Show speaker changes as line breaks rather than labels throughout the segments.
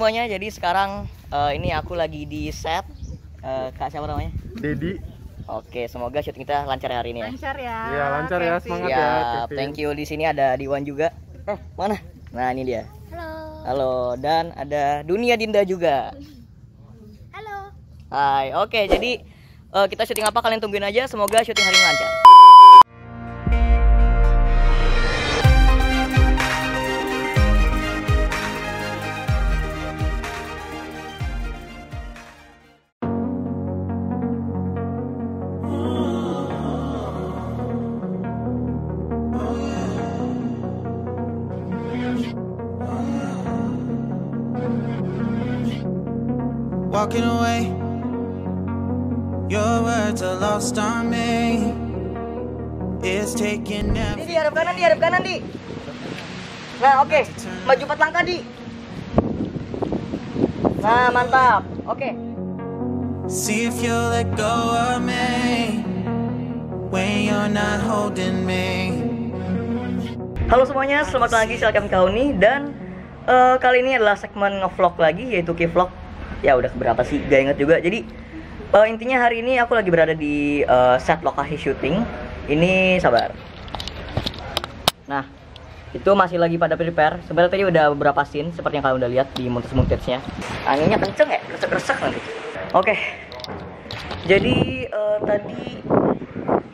semuanya, jadi sekarang eh, ini aku lagi di set Eh, Kak siapa namanya?
Dedi.
Oke, semoga syuting kita lancar hari ini ya.
Lancar ya.
Iya, lancar ya, semangat.
Ya,
Kevin.
thank you di sini ada Diwan juga. Eh, mana? Nah, ini dia.
Halo.
Halo, dan ada Dunia Dinda juga.
Halo.
Hai, oke, jadi eh, kita syuting apa kalian tungguin aja. Semoga syuting hari ini lancar.
Walking away. Your words are lost on me. It's taking
Di, hadap kanan di, hadap kanan di. Nah, oke. Maju empat langkah di. Nah, mantap. Oke.
See if you'll let go of me when you're not holding me.
Halo semuanya, selamat lagi silakan Kauni dan eh, kali ini adalah segmen ngevlog lagi yaitu Vlog. Ya udah berapa sih? Gak inget juga. Jadi eh, intinya hari ini aku lagi berada di eh, set lokasi syuting. Ini sabar. Nah, itu masih lagi pada prepare. Sebenarnya tadi udah beberapa scene seperti yang kalian udah lihat di montage-montagenya. Anginnya kenceng ya, resek-resek nanti. Oke. Jadi eh, tadi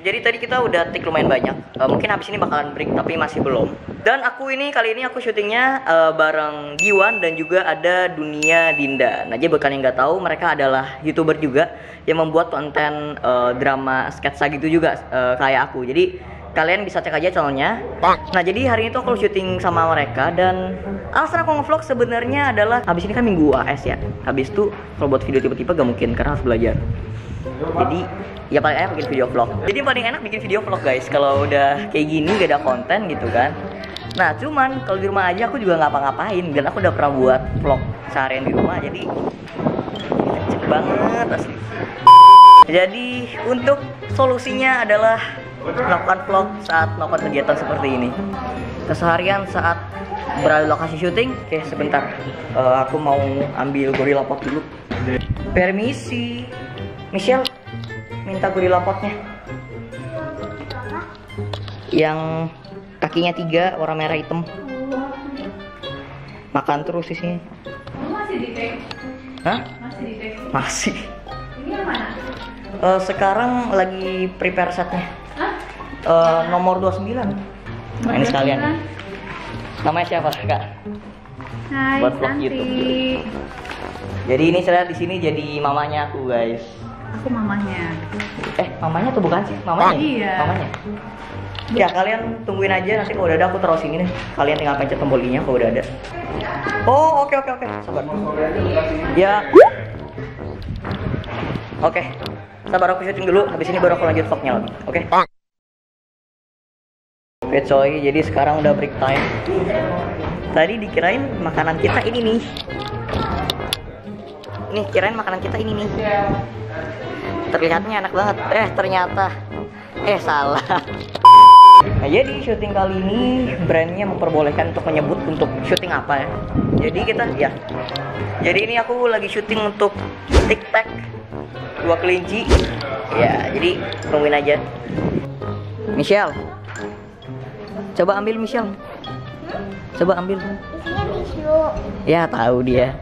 jadi tadi kita udah take lumayan banyak. Eh, mungkin habis ini bakalan break tapi masih belum. Dan aku ini kali ini aku syutingnya eh, bareng Giwan dan juga ada Dunia Dinda. Nah, jadi bukan yang nggak tahu mereka adalah youtuber juga yang membuat konten eh, drama sketsa gitu juga eh, kayak aku. Jadi kalian bisa cek aja channelnya. Nah, jadi hari ini tuh aku syuting sama mereka dan alasan aku ngevlog sebenarnya adalah habis ini kan minggu AS ya. Habis itu kalau buat video tiba-tiba gak mungkin karena harus belajar. Jadi ya paling enak bikin video vlog. Jadi paling enak bikin video vlog guys. Kalau udah kayak gini gak ada konten gitu kan. Nah cuman kalau di rumah aja aku juga ngapa-ngapain dan aku udah pernah buat vlog seharian di rumah jadi kecek banget asli. Jadi untuk solusinya adalah melakukan vlog saat melakukan kegiatan seperti ini. Keseharian saat berada di lokasi syuting. Oke sebentar, Eh, aku mau ambil gorilla pot dulu. Permisi, Michelle, minta gorilla potnya. Yang kakinya tiga, warna merah hitam. Makan terus di sini.
Masih di.
Hah?
Masih di.
Masih.
Ini yang mana?
Eh, sekarang lagi prepare setnya.
Hah?
Eh, nomor 29. Nah, ini sekalian. Namanya siapa, Kak?
Hai,
Buat vlog. YouTube. Jadi ini saya di sini jadi mamanya aku, guys.
Aku mamanya.
Eh, mamanya tuh bukan sih? Mamanya?
Iya.
Mamanya. Ya, kalian tungguin aja nanti kalau udah ada aku taruh sini nih. Kalian tinggal pencet tombol i-nya kalau udah ada. Oh, oke oke oke. Sabar. Ya. Oke. Sabar aku syuting dulu, habis ini baru aku lanjut vlognya lagi. Oke. Oke coy, jadi sekarang udah break time. Tadi dikirain makanan kita ini nih. Nih, kirain makanan kita ini nih. Terlihatnya enak banget. Eh, ternyata eh salah. Nah, jadi syuting kali ini brandnya memperbolehkan untuk menyebut untuk syuting apa ya. Jadi kita ya. Jadi ini aku lagi syuting untuk Tic Tac dua kelinci. Ya, jadi tungguin aja. Michelle. Coba ambil Michelle. Coba ambil. Ya, tahu dia.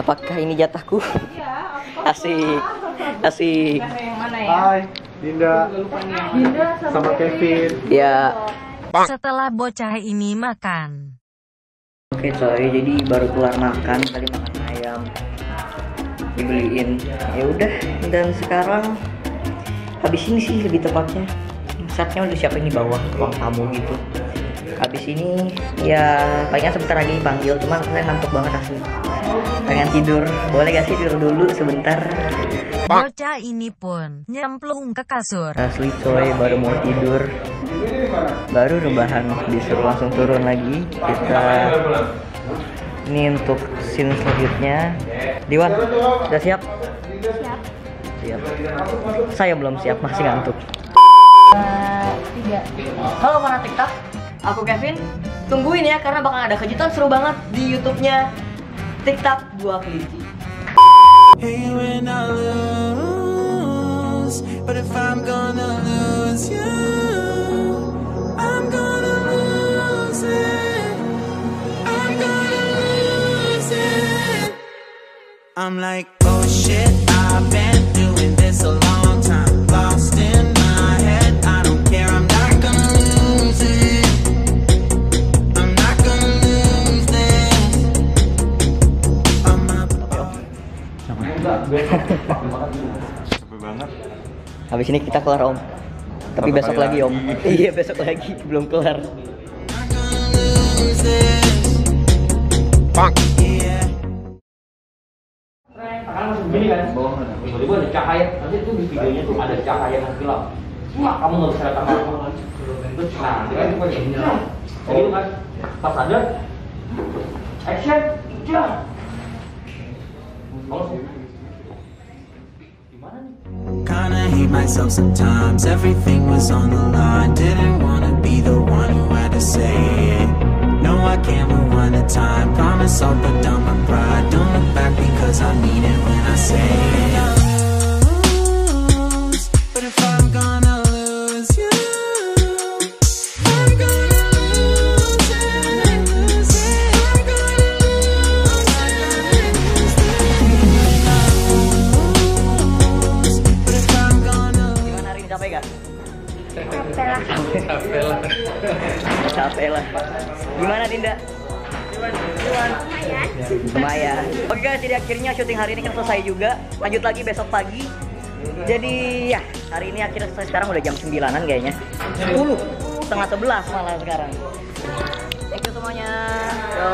Apakah ini jatahku? Asik. Asik.
Yang mana ya?
Hai, Dinda
Dinda
sama Kevin.
Ya.
Setelah bocah ini makan.
Oke coy, jadi baru keluar makan tadi makan ayam dibeliin. Ya udah, dan sekarang habis ini sih lebih tepatnya setnya udah siapin di bawah ruang tamu gitu. Habis ini ya palingan sebentar lagi dipanggil, cuman saya ngantuk banget asli. Pengen tidur, boleh gak sih tidur dulu sebentar?
Bocah ini pun nyemplung ke kasur.
Asli coy, baru mau tidur. Baru rebahan disuruh langsung turun lagi. Kita Ini untuk scene selanjutnya. Diwan, udah siap? Siap. Saya belum siap, masih ngantuk.
Tiga.
Halo para TikTok aku Kevin. Tungguin ya karena bakal ada kejutan seru banget di YouTube-nya TikTok Buah Kelinci.
Hey, when I lose, but if I'm gonna lose you, I'm gonna lose it. I'm gonna lose it. I'm like, oh shit, I've been doing this a
Habis ini kita kelar Om. Tapi besok lagi Om. iya besok lagi belum kelar.
lose this. Yeah.
begini kan tiba-tiba ada cahaya nanti tuh di videonya tuh ada cahaya mengkilap wah kamu nggak bisa datang lagi nah nanti kan itu kayak gitu kan pas ada action jah langsung
Kinda hate myself sometimes. Everything was on the line. Didn't wanna be the one who had to say it. No, I can't rewind the time. Promise I'll put down my pride. Don't look back because I mean it when I say it.
Gimana Dinda? Lumayan. Oke guys, jadi akhirnya syuting hari ini kan selesai juga. Lanjut lagi besok pagi. Jadi ya, hari ini akhirnya selesai sekarang udah jam 9-an kayaknya. 10, setengah 11 malah sekarang. Thank you semuanya. Yo.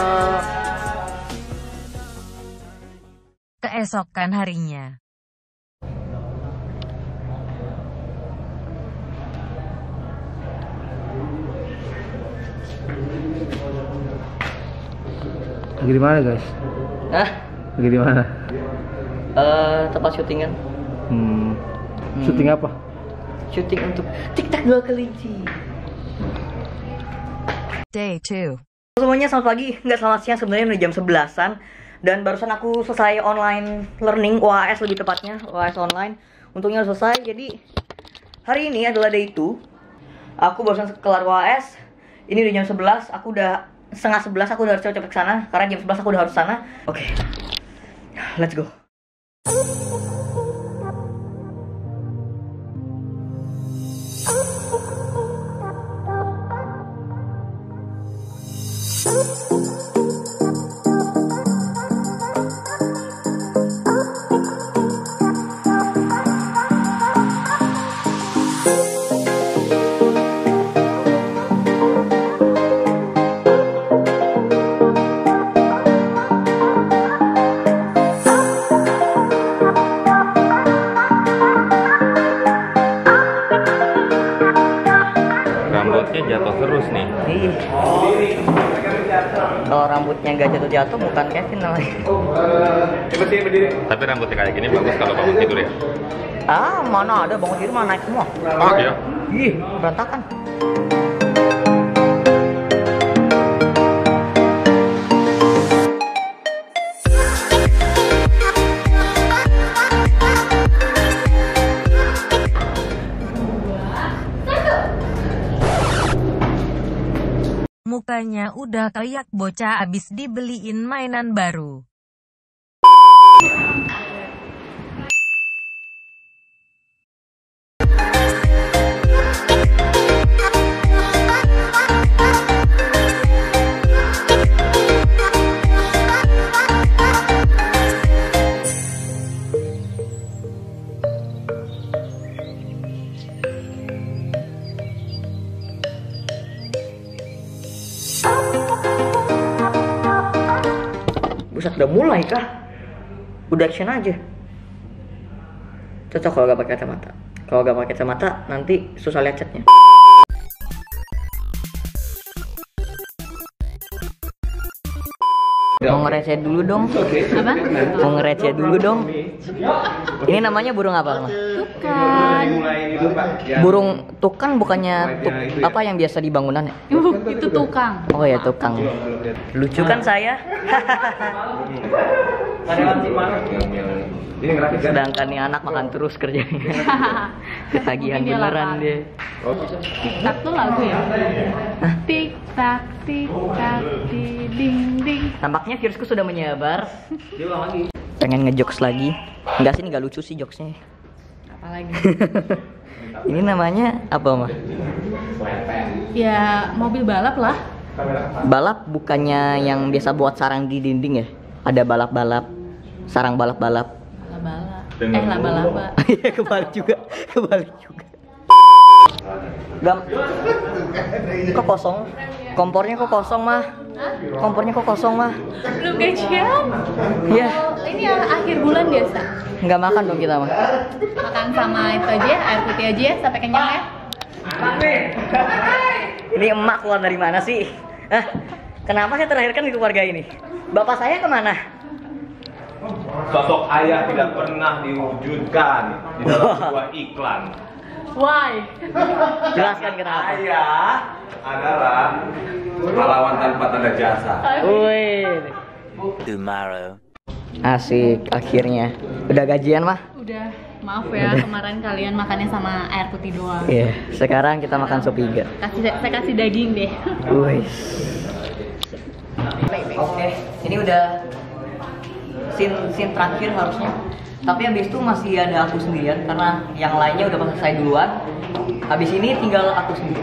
Keesokan harinya.
Lagi di mana guys?
Hah?
Lagi di mana?
Eh, tempat syutingan.
Hmm. Syuting apa?
Syuting untuk TikTok dua kelinci.
Day 2.
Semuanya selamat pagi, nggak selamat siang sebenarnya udah jam 11-an Dan barusan aku selesai online learning, UAS lebih tepatnya, UAS online Untungnya udah selesai, jadi hari ini adalah day 2 Aku barusan kelar UAS, ini udah jam 11, aku udah setengah 11 aku udah harus cepet-cepet sana Karena jam 11 aku udah harus sana. Oke, let's go bukan Kevin namanya
Tapi rambutnya kayak gini bagus kalau bangun tidur ya.
Ah, mana ada bangun tidur mana naik semua
Oh iya.
Ih, berantakan
Mukanya udah kayak bocah abis dibeliin mainan baru.
Udah mulai kah? Udah action aja. Cocok kalau gak pakai kacamata. Kalau gak pakai kacamata, nanti susah lihat chatnya. Mau ngereceh dulu dong.
Apa?
Mau ngereceh dulu dong. Ini namanya burung apa?
Tukan.
Burung tukan bukannya tuk- apa yang biasa di bangunan ya?
itu tukang.
Oh ya tukang. Lucu kan saya? Sedangkan nih anak makan terus kerjanya. Ketagihan beneran dia.
Tik tak tuh lagu ya. Tik tak tik tak di ding ding.
Tampaknya virusku sudah menyebar. Pengen ngejokes lagi. Enggak sih, ini nggak lucu sih jokesnya.
Apalagi?
Ini namanya apa mah?
ya mobil balap lah.
Balap bukannya yang biasa buat sarang di dinding ya? Ada balap-balap, sarang balap-balap.
Laba-laba. Eh laba-laba.
Iya kebalik juga, kebalik juga. Gam, kok kosong? Kompornya kok kosong mah? Kompornya kok kosong mah?
Belum gajian?
Iya,
ini ya akhir bulan biasa.
nggak makan dong kita mah.
Makan sama itu aja ya, air putih aja ya, sampai kenyang ya.
Ini emak keluar dari mana sih? Hah? Kenapa saya terlahirkan di keluarga ini? Bapak saya ke mana?
Sosok ayah tidak pernah diwujudkan di dalam sebuah iklan.
Why?
Jelaskan kenapa.
Ayah adalah pahlawan tanpa tanda jasa.
Wih. Asik, akhirnya. Udah gajian mah?
Udah, maaf ya kemarin kalian makannya sama air putih doang.
Iya, sekarang kita makan sop iga.
Kasih saya kasih daging deh.
Wih. Oke, ini udah scene scene terakhir harusnya. Tapi habis itu masih ada aku sendirian karena yang lainnya udah selesai duluan. Habis ini tinggal aku sendiri.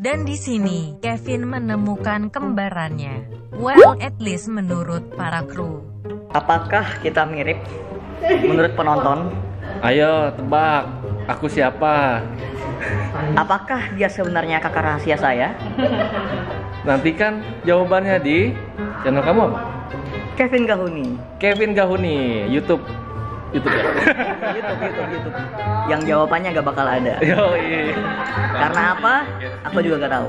Dan di sini, Kevin menemukan kembarannya. Well, at least menurut para kru.
Apakah kita mirip menurut penonton?
Ayo tebak, aku siapa?
Apakah dia sebenarnya kakak rahasia saya?
Nantikan jawabannya di channel kamu apa?
Kevin Gahuni.
Kevin Gahuni, YouTube. YouTube ya?
YouTube, YouTube, YouTube. Yang jawabannya gak bakal ada.
Yo, iya.
Karena apa? Aku juga gak tahu.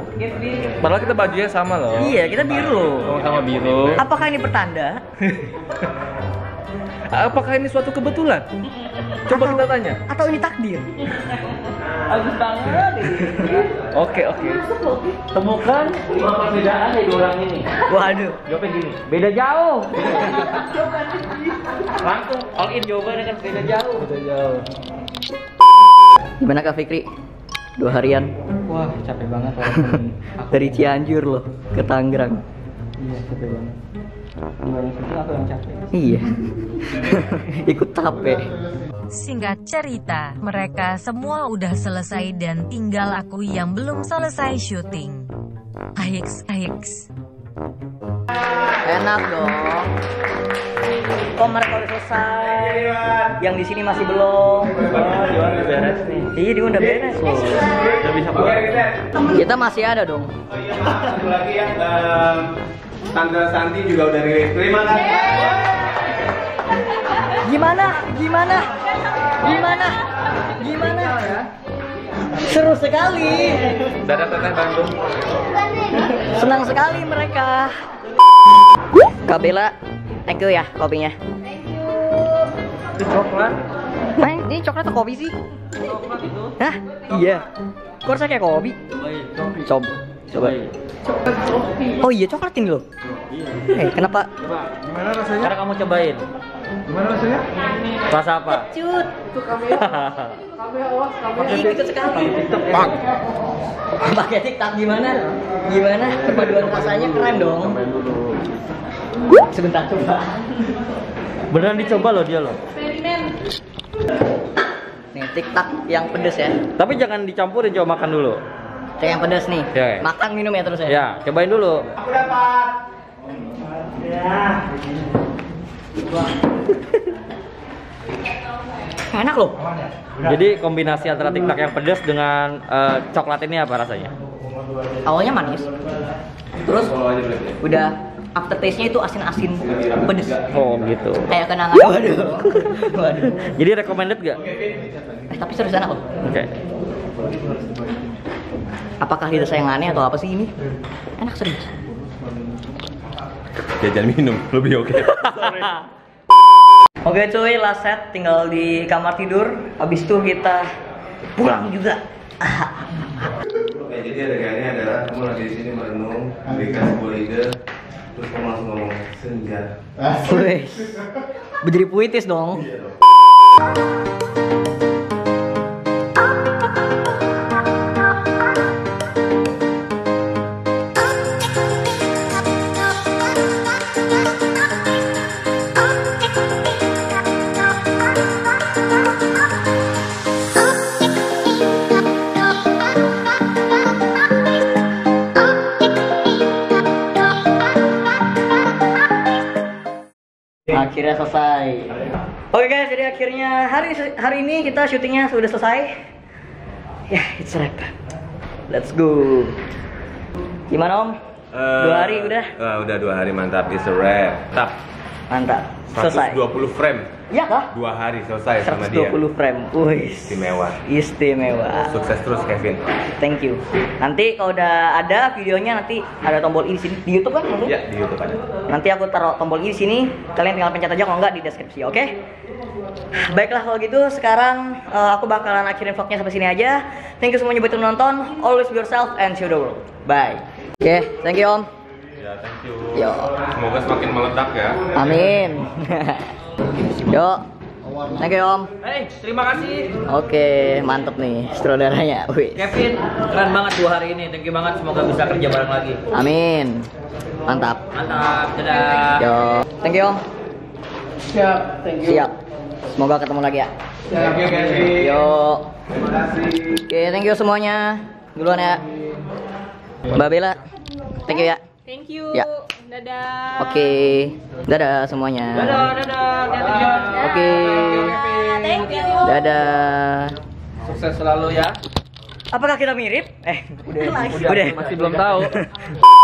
Padahal kita bajunya sama loh.
Iya, kita biru loh.
Sama-sama biru.
Apakah ini pertanda?
Apakah ini suatu kebetulan? Coba kita tanya.
Atau ini takdir?
Oke, oke.
Temukan lima perbedaan dari dua orang ini.
Waduh.
Jawabnya gini, beda jauh. Langsung all in jawabannya kan beda jauh.
Udah jauh.
Gimana Kak Fikri? Dua harian
Wah, capek banget
dari Cianjur loh ke Tangerang.
iya capek banget. Yang yang capek.
Iya. Ikut tape.
Singkat cerita, mereka semua udah selesai dan tinggal aku yang belum selesai syuting. Aiks, aiks.
Enak dong. Kok mereka udah selesai? Yang di sini masih belum.
Oh, Johan udah beres nih.
Iya, dia udah beres loh.
Udah bisa pulang.
Kita masih ada dong.
Oh iya, satu lagi ya. Tante Santi juga udah rilis. Terima kasih.
Gimana? Gimana? Gimana? Gimana? Seru sekali.
Dadah teteh Bandung.
Senang sekali mereka. Kak Bella, thank you ya kopinya.
Itu coklat.
Nah, ini coklat atau kopi sih? Hah? Iya. Kok rasanya kayak kopi?
Baik, kopi.
Coba. Coba. Oh iya, coklat ini loh. Eh, kenapa?
Coba. Gimana rasanya? Sekarang kamu cobain.
Gimana rasanya?
Rasa apa?
Cut. Ih, ikut sekali.
Pak.
Pakai TikTok gimana? Gimana? Perpaduan rasanya keren dong. Sebentar coba.
Beneran dicoba loh dia loh.
Nih, TikTok yang pedes ya.
Tapi jangan dicampurin, coba makan dulu.
Kayak yang pedes nih.
Ya.
Makan minum ya terus ya.
Ya, cobain dulu.
Enak loh.
Jadi kombinasi antara tiktok yang pedas dengan eh, coklat ini apa rasanya?
Awalnya manis. Terus udah aftertaste-nya itu asin-asin pedes.
Oh gitu.
Kayak kenangan. Waduh. Waduh.
Jadi recommended gak?
Eh, tapi serius enak loh.
Oke.
Apakah lidah saya yang aneh atau apa sih ini? Enak serius.
Jajan minum lebih oke.
Oke cuy, last set tinggal di kamar tidur. Habis itu kita pulang juga.
Oke, jadi adegannya adalah kamu lagi di sini merenung, berikan sebuah ide, terus kamu langsung ngomong senja.
Wih, menjadi puitis dong. Akhirnya selesai. Oke guys, jadi akhirnya hari hari ini kita syutingnya sudah selesai. Ya, it's wrap. Let's go. Gimana Om? Dua hari udah?
Ah, udah dua hari mantap, it's a wrap. Tap.
Mantap. Selesai.
120 frame.
Iya kah?
Dua hari selesai sama dia.
120 frame. Wih.
Istimewa.
Istimewa.
Sukses terus Kevin.
Thank you. Nanti kalau udah ada videonya nanti ada tombol i di sini di YouTube kan maksudnya?
Ya, di YouTube aja.
Nanti aku taruh tombol i di sini. Kalian tinggal pencet aja kalau nggak di deskripsi, oke? Baiklah kalau gitu sekarang eh, aku bakalan akhirin vlognya sampai sini aja. Thank you semuanya buat yang nonton. Always be yourself and show the world. Bye. Oke, thank you Om.
Ya, thank you.
Yo.
Semoga semakin meledak ya.
Amin. Yo. Thank you Om.
Hei, terima kasih
Oke, mantep nih sutradaranya. Wih.
Kevin, keren banget dua hari ini. Thank you banget, semoga bisa kerja bareng lagi.
Amin. Mantap.
Mantap, dadah.
Yo. Thank you Om.
Siap, thank
Siap. Semoga ketemu lagi ya.
Thank you Kevin.
Yo.
Terima kasih.
Oke, thank you semuanya. Duluan ya. Mbak Bella. Thank you ya.
Thank you.
Ya.
Dadah.
Oke. Dadah semuanya.
Dadah, dadah. Hati-hati, John.
Oke.
Thank you.
Dadah.
Sukses selalu ya.
Apakah kita mirip? Eh, udah.
Udah,
Udah.
masih belum tahu.